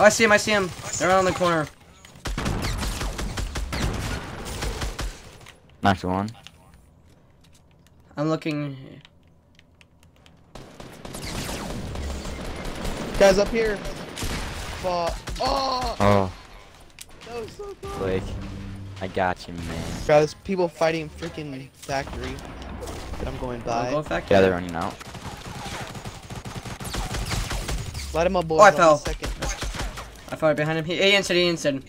Oh, I see him, I see him. They're around the corner. Knocked one. I'm looking. Guys up here. Fuck. Oh, Oh, that was so close. Blake. I got you, man. Guys, people fighting freaking factory that I'm going by. Go back. Yeah, they're running out. Light him up, boys. Oh, I fell. Second. I fought behind him. He, he inside, he inside.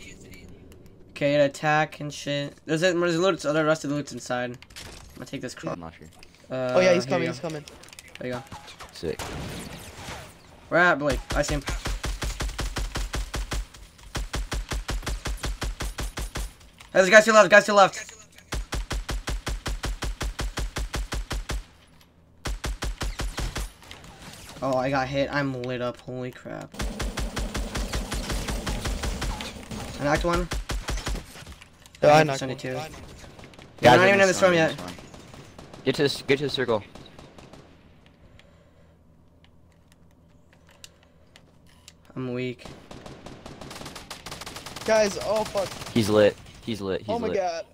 Okay, attack and shit. There's a, there's loot, other rest of loot's inside. I'm gonna take this cross. I'm not sure. Uh, Oh yeah, he's coming. He's coming. There you go. Sick. Where at, Blake? I see him. Hey, there's guys to your left, guys to your left. Oh, I got hit. I'm lit up. Holy crap. I knocked one. Yeah, I hit knocked 72. one. Yeah, Guys not even in the storm yet. storm. Get to this. Get to the circle. I'm weak. Guys, oh fuck. He's lit. He's lit. He's oh my lit. god.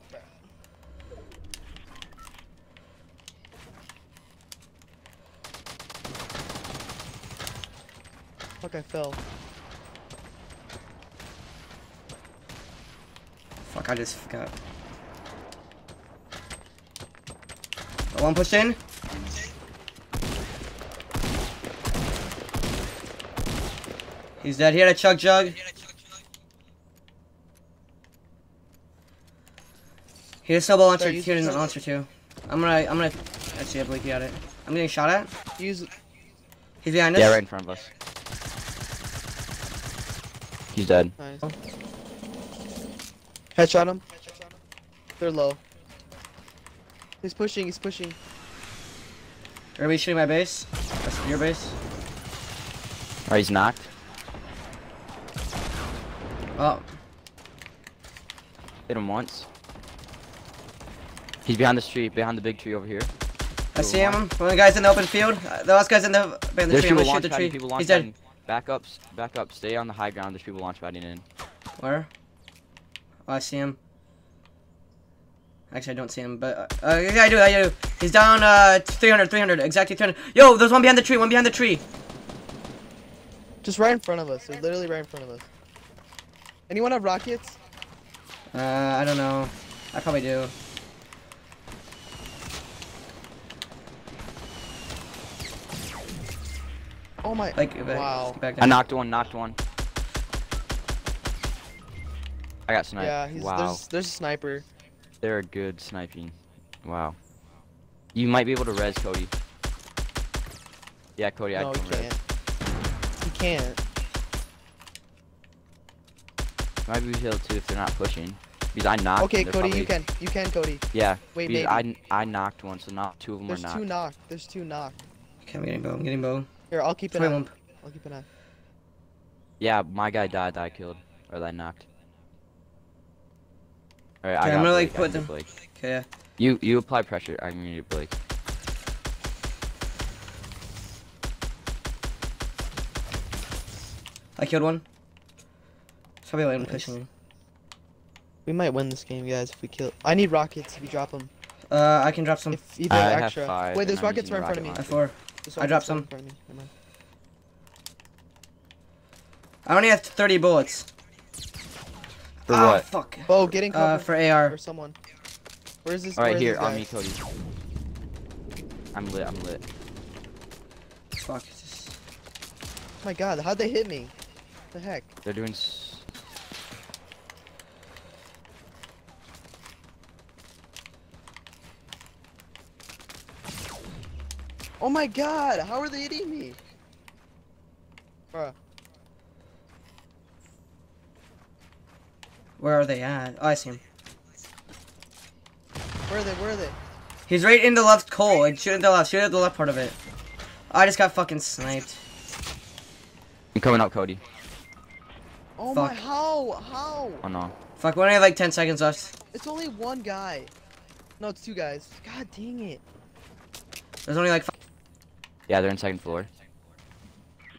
Fuck, I fell. Fuck, I just forgot. Got One pushed in. He's dead. He had a chug jug. He had a snowball launcher. He use had your a launcher too. I'm gonna, I'm gonna. Actually, I believe he got it. I'm getting shot at. Use. He's behind us. Yeah, right in front of us. He's dead. Nice. Headshot him. They're low. He's pushing. He's pushing. Are we shooting my base? That's your base. Alright, he's knocked. Oh, Hit him once. He's behind the tree, behind the big tree over here. I see him. One of the guys in the open field. Uh, The last guy's in the behind the tree. I'm people gonna shoot launch the tree. people launch He's dead. padding. Back up, back up. Stay on the high ground. There's people launch padding in. Where? Oh, I see him. Actually, I don't see him, but uh, uh, yeah, I do, I do. He's down uh 300, 300, exactly 300. Yo, there's one behind the tree, one behind the tree. Just right in front of us. They're literally right in front of us. Anyone have rockets? Uh, I don't know. I probably do. Oh my. Like, Wow. Back I knocked one, knocked one. I got sniped. Yeah, he's, wow. there's there's a sniper. They're good sniping. Wow. You might be able to res Cody. Yeah, Cody, I no, he can res. can't. He can't. Might be able to if they're not pushing. Because I knocked. Okay, Cody, probably- you can. You can, Cody. Yeah. Wait, because maybe. I I knocked one, so not two of them are not. There's are two knocked. knocked. There's two knocked. Okay, I'm getting bow, I'm getting bow. Here, I'll keep an eye. Lump. I'll keep an eye. Yeah, my guy died that I killed. Or that I knocked. Alright, I Okay, got I'm gonna, Blake, like, put got them- Blake. Okay. You you apply pressure. I'm gonna need Blake. I killed one. It's probably like Nice. pushing me. We might win this game, guys, if we kill. I need rockets if you drop them. Uh, I can drop some. If you I have have extra. five, Wait, and there's rockets right in front of me. I four. I rockets dropped some. front of me. Never mind. I only have 30 bullets. For Ah, what? fuck. Bo, getting cover Uh, for AR. for someone. Where's this? Alright, here, on me, Cody. I'm lit, I'm lit. Fuck. it's just- Oh my god, how'd they hit me? What the heck? They're doing Oh my god, how are they hitting me? Bruh. Where are they at? Oh, I see him. Where are they? Where are they? He's right in the left coal. Like, shoot at the left. Shoot at the left part of it. I just got fucking sniped. I'm coming up, Cody. Oh my, Fuck. how? How? Oh no. Fuck, we only have like 10 seconds left. It's only one guy. No, it's two guys. God dang it. There's only like. fi- Yeah, they're in second floor.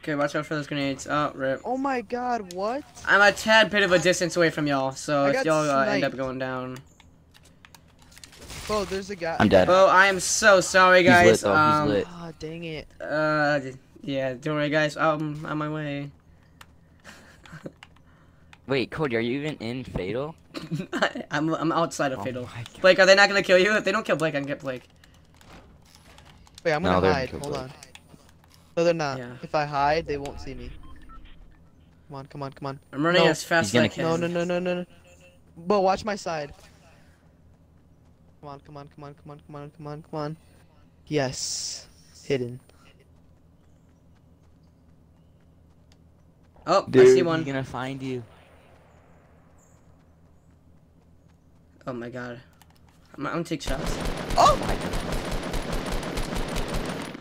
Okay, watch out for those grenades. Oh, rip. Oh my god, what? I'm a tad bit of a distance away from y'all, so I if y'all uh, end up going down. Bro, there's a guy. I'm dead. Well, I am so sorry, He's lit, guys. though, he's um, lit. Ah, dang it. Uh, yeah, don't worry, guys. I'm on my way. Wait, Cody, are you even in Fatal? I'm I'm outside of Oh Fatal. my Blake, are they not gonna kill you? If they don't kill Blake, I can get Blake. Wait, I'm gonna they're hide. Hold bro. on. No, they're not. Yeah. If I hide, they won't see me. Come on, come on, come on. I'm running No, as fast as I can. No, no, no, no, no, no. But watch my side. Come on, come on, come on, come on, come on, come on, come on. Yes. Hidden. Oh, Dude, I see one. he's gonna find you. Oh my god. I'm, I'm gonna take shots. Oh, oh my god.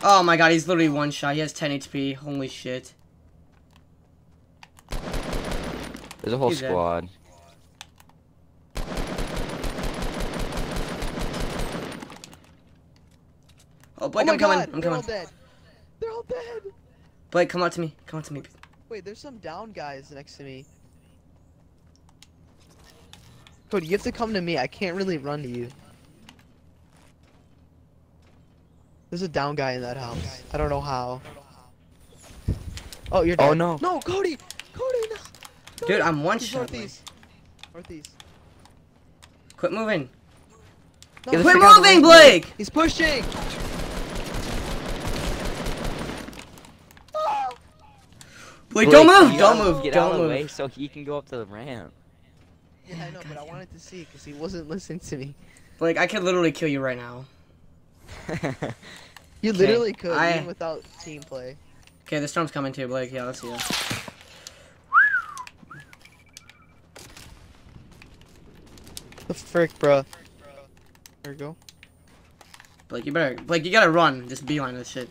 Oh my god, he's literally one shot. He has 10 HP. Holy shit. There's a whole He's dead. squad. Oh, Blake, oh I'm coming. god, I'm they're all coming. dead. They're all dead. Blake, come out to me. Come out to me. Wait, there's some down guys next to me. Cody, you have to come to me. I can't really run to you. There's a down guy in that house. I don't know how. Oh, you're oh, dead. Oh, no. No, Cody! Cody, no! Dude, I'm one He's shot. Blake. northeast. Northeast. Quit moving. No, Get Quit fuck out moving, way. Blake! He's pushing! Blake, don't move! you Don't move! Get out Don't of the way move. so he can go up to the ramp. Yeah, I know, but I wanted to see because he wasn't listening to me. Blake, I could literally kill you right now. You literally could, I- even without team play. Okay, the storm's coming too, Blake. Yeah, let's see it. The frick, bro. There we go. Blake, you better. Blake, you gotta run. Just beeline this shit.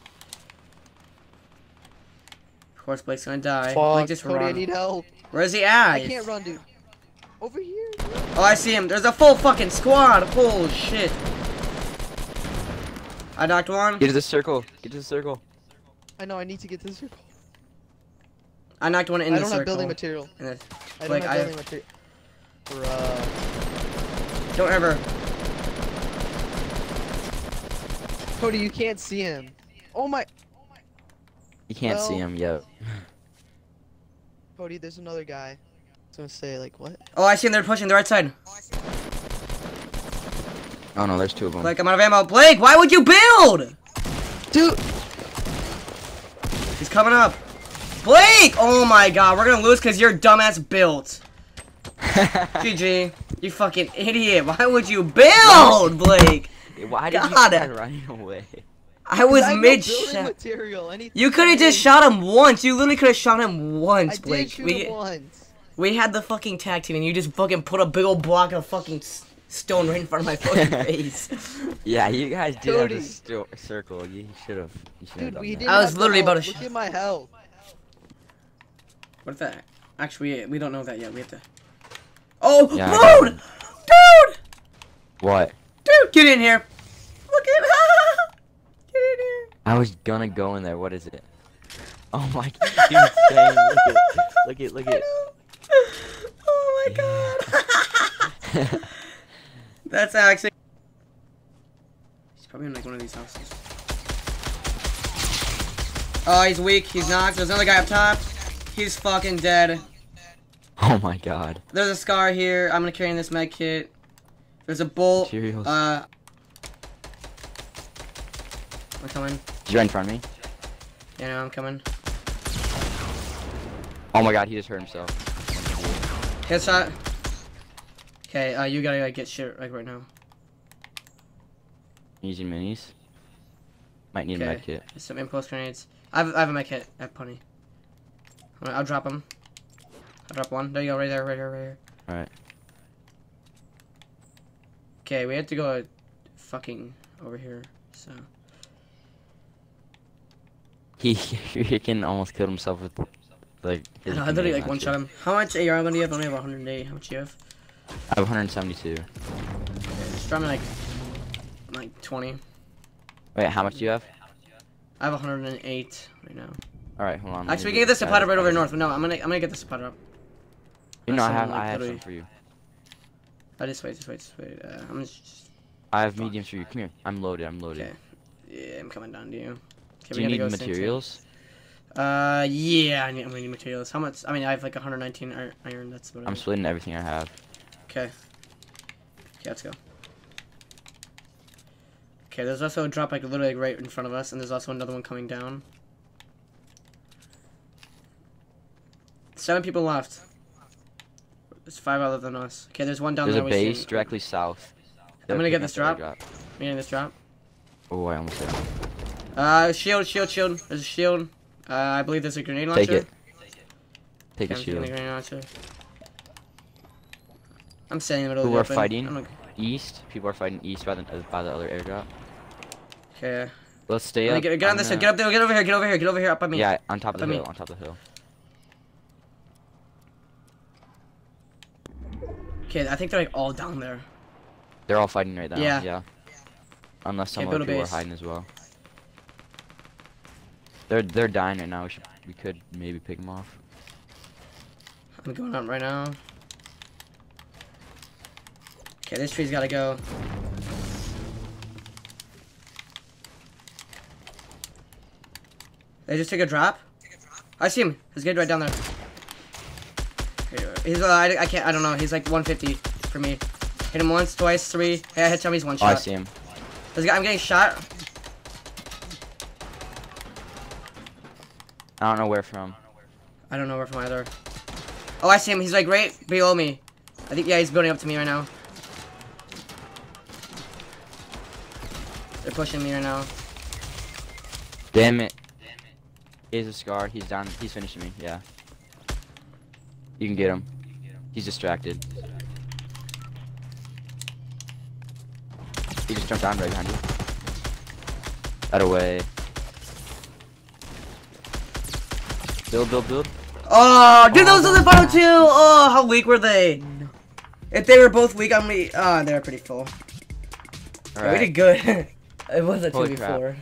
Of course, Blake's gonna die. Fuck, Blake, just Cody, I need help. Where's he at? I can't run, dude. Over here. Oh, I see him. There's a full fucking squad. Holy shit. I knocked one. Get to the circle. Get to the circle. I know, I need to get to the circle. I knocked one in I the don't circle. have building material. In the- I Like, don't I- have building material. Bruh. Don't ever. Cody, you can't see him. Oh my. You can't see him yet. Cody, there's another guy. I was gonna say, like, what? Oh, I see him. They're pushing the right side. Oh Oh, no, there's two of them. Blake, I'm out of ammo. Blake, why would you build? Dude! He's coming up. Blake! Oh my god, we're gonna lose because your dumbass built. GG. You fucking idiot. Why would you build, Blake? Why did you God. try running away? I was I mid building shot. material. You could have just shot him once. You literally could have shot him once, I Blake. did shoot we, him once. we had the fucking tag team and you just fucking put a big old block of fucking s- stone right in front of my fucking face. Yeah, you guys did Cody. have a sto- circle. You should have. You should have Dude, done we that. didn't I was have literally about health. to Look at my health. What if that? Actually, we, we don't know that yet. We have to. Oh, Yeah, I Moon! Dude! What? Dude, get in here. Look at Get in here. I was gonna go in there. What is it? Oh my god, dude, Sam, look at, look at, look at. Oh my god. That's actually. He's probably in like one of these houses. Oh, he's weak. He's knocked. There's another guy up top. He's fucking dead. oh my god. There's a scar here. I'm gonna carry in this med kit. There's a bolt. Materials. Uh. I'm coming. Right in front of me. Yeah, no, I'm coming. Oh my god, he just hurt himself. Headshot. Okay, uh, you gotta uh, get shit like right now. Using minis. Might need a Okay. med kit. Some impulse grenades. I have, I have a med kit. I have plenty. I'll, I'll drop them. I'll drop one. There you go, right there, right here, right here. Alright. Okay, we have to go uh, fucking over here, so. He he can almost kill himself with like I, his know, I literally like one shot him. How much AR do you have? I only have 108. How much do you have? I have 172. Okay, just drop me like, like 20. Wait, how much do you have? I have 108 right now. Alright, hold on. Actually, we can get the grab supply this right over north. No, I'm gonna I'm gonna get the supply drop. You know, I have, like, I have some for you. Oh, just wait, just wait, just wait. Uh, I'm just. I have mediums for you. Come here. I'm loaded. I'm loaded. Okay. Yeah, I'm coming down to you. Okay, Do we you need materials? Uh, yeah, I need, I'm gonna need materials. How much? I mean, I have like 119 iron. That's what I I'm splitting everything I have. Okay. Okay, let's go. Okay, there's also a drop like literally right in front of us, and there's also another one coming down. Seven people left. There's five other than us. Okay, there's one down There's there. a we base directly south. I'm gonna get this drop. up Me and this drop. Oh, I almost hit him. Uh, shield, shield, shield. There's a shield. Uh, I believe there's a grenade launcher. Take it. Take Okay, a I'm shield. grenade launcher. I'm standing in the middle Who of the are open. fighting? East. People are fighting east by the uh, by the other airdrop. okay. Let's stay up. Get, get on this. gonna- Get up there. Get over here. Get over here. Get over here. Up on me. Yeah, on top of the hill. me. On top of the hill. Okay, I think they're like all down there. They're all fighting right now. Yeah. Yeah. Unless some Okay, other build are hiding as well. They're they're dying right now. We should we could maybe pick them off. I'm going up right now. Okay, this tree's gotta go. They just took a drop. I see him. He's good right down there. He's uh, I, I can't I don't know. He's like 150 for me. Hit him once, twice, three. Hey, I hit him. one Oh, one shot. I see him. This guy, I'm getting shot. I don't know where from. I don't know where from either. Oh, I see him. He's like right below me. I think yeah, he's building up to me right now. They're pushing me right now. Damn it. He's a scar. He's down. He's finishing me. Yeah. You can get him. He's distracted. He just jumped down right behind you. That away. Build, build, build. Oh, dude, those are the final two. Oh, how weak were they? If they were both weak on me, ah, they were pretty full. Yeah, we did good. it was a two Holy v crap. four.